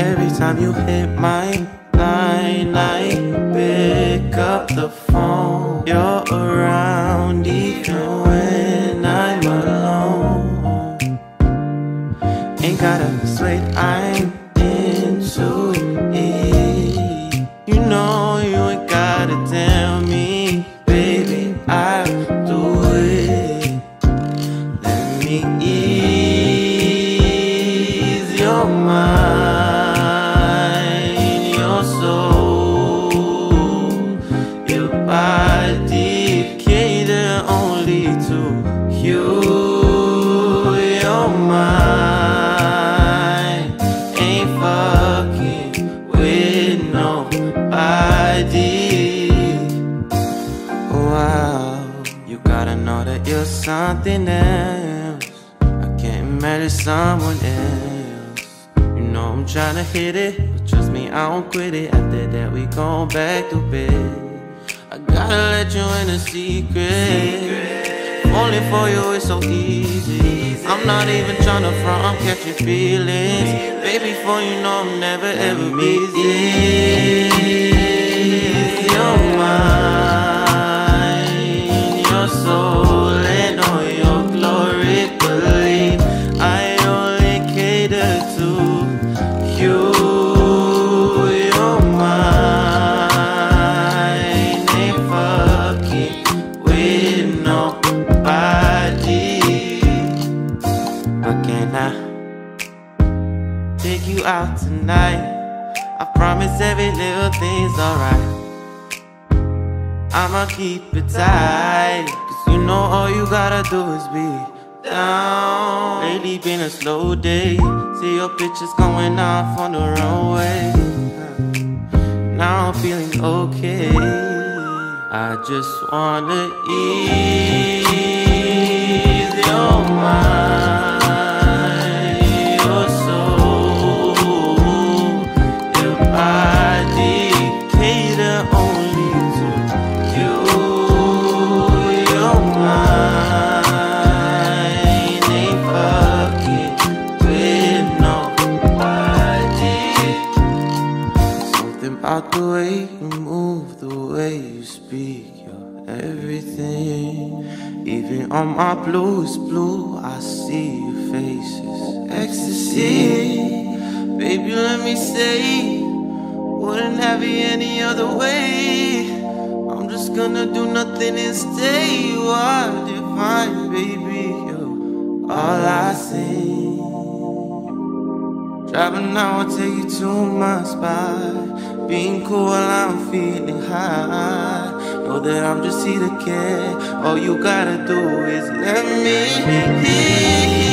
Every time you hit my line, I pick up the phone. You're around even when I'm alone. Ain't gotta persuade, I'm into nobody. Wow, you gotta know that you're something else. I can't imagine someone else. You know I'm tryna hit it, but trust me, I won't quit it. After that, we go back to bed. I gotta let you in a secret. Only for you, it's so easy. I'm not even tryna front, I'm catching feelings. Baby, for you know I'm never ever busy. Can I take you out tonight? I promise every little thing's alright. I'ma keep it tight. Cause you know all you gotta do is be down. Lately been a slow day. See your pictures going off on the runway. Now I'm feeling okay. I just wanna ease your mind, way move, the way you speak, you're everything. Even on my bluest blue, I see your faces. Ecstasy, baby, let me say, wouldn't have it any other way. I'm just gonna do nothing and stay. You are divine, baby. You're all I see. Driving now, I'll take you to my spot. Being cool while I'm feeling high. Know that I'm just here to care. All you gotta do is let me